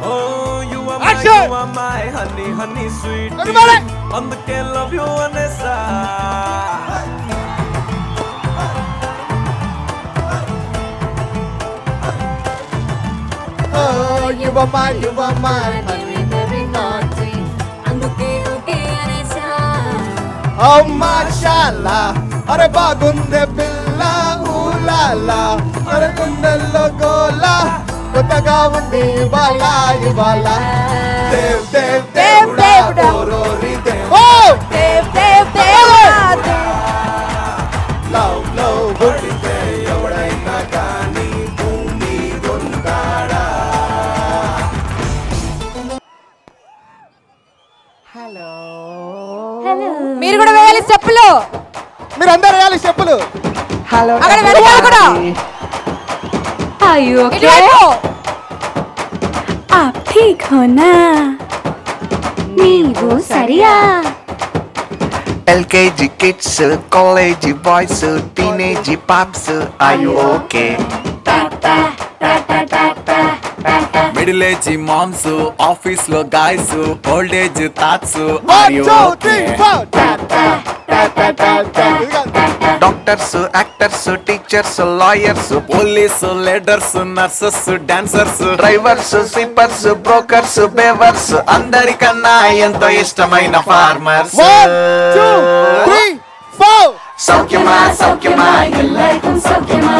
Oh, you are my, Action. you are my honey, honey sweet. Everybody, అందుకే love you, Vanessa. Oh, you are my, you are my honey. Oh, mashallah. అరే బాగుందే పిల్ల ఊలాలా. అరే గుండెల్లో గోలా. కొత్తగా ఉంది ఇవాళ ఇవాళ. దేవ్ దేవ్ దేవ్ దేవుడా. ఓరోరి దేవ్ ఓ! దేవ్ దేవ్ దేవా లవ్ లవ్ కొడితే ఎవడైనా కానీ భూమి కొంటాడా హలో హలో. మీరు కూడా వేయాలి స్టెప్పులు మీరు అందరు వేయాలి చెప్పులు అక్కడ వెనకాల కూడా Are you ఇటువైపు आप ठीक हो ना నీవు సరియా LKG kids, college boys, teenage pops, are you okay? middle age moms ఆఫీస్లో guys old age thoughts. Doctors, actors, teachers, lawyers, police leaders nurses dancers drivers sweepers brokers బేవర్స్ అందరికన్నా ఎంతో ఇష్టమైన ఫార్మర్స్. సౌఖ్యమా సౌఖ్యమా ఎల్లరికం సౌఖ్యమా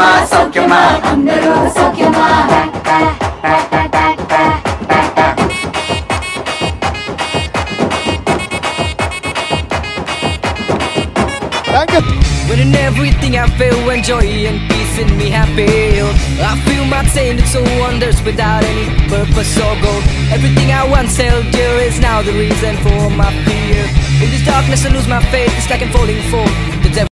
సౌఖ్యమా సౌఖ్యమా అందరూ సౌఖ్యమా Thank you. When in everything I feel when joy and peace in me have failed I feel my talents so wonders without any purpose or goal Everything I once held dear is now the reason for my fear In this darkness I lose my faith, it's like I'm falling for the devil